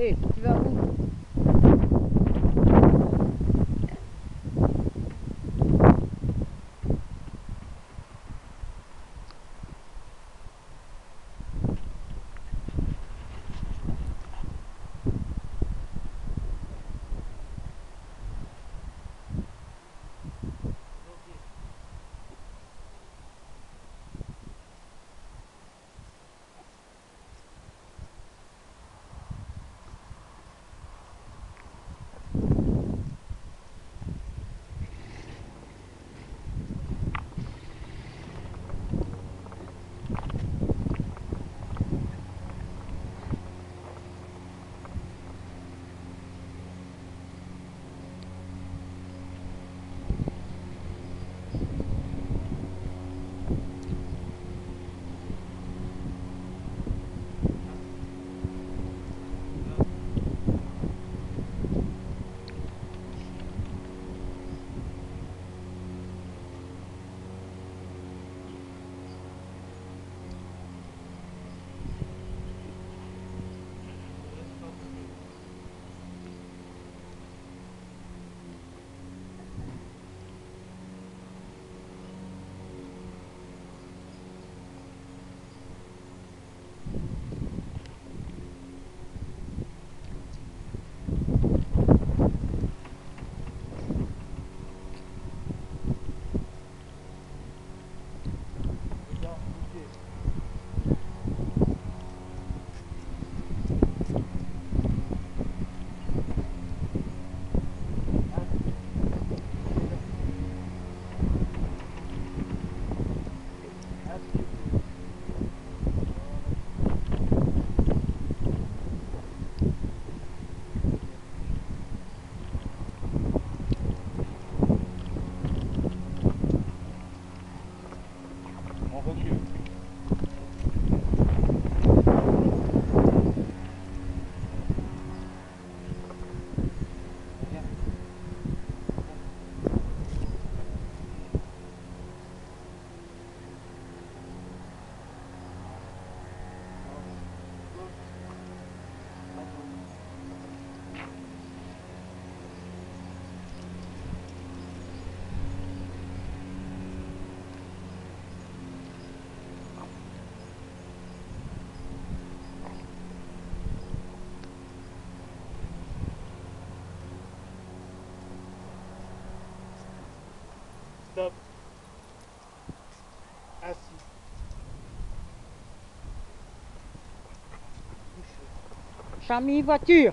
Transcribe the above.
geht. Warum? Chami, voiture